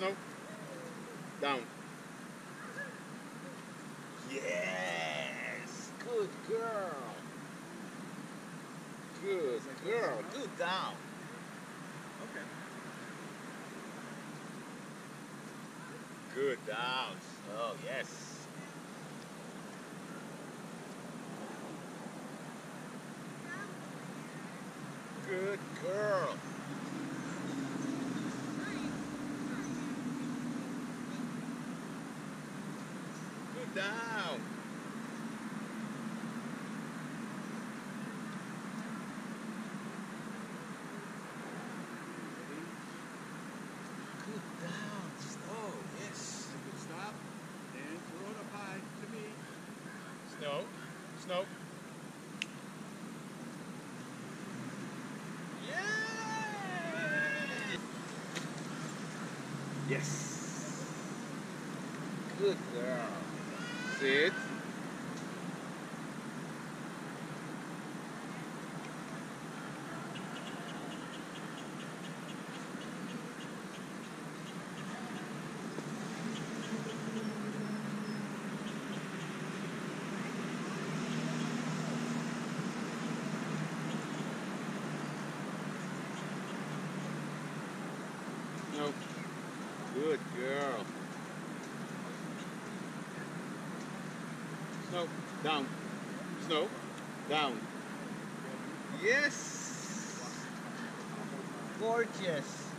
Snow. Down. Yes. Good girl. Good girl. Good down. Okay. Good down. Oh, yes. Good girl. Down. Good down. Oh, yes. Good stop. And throw it up high to me. Snow. Snow. Yay! Yes. Good girl. Sit. No. Good girl. Snow. Down. Snow. Down. Yes. Gorgeous.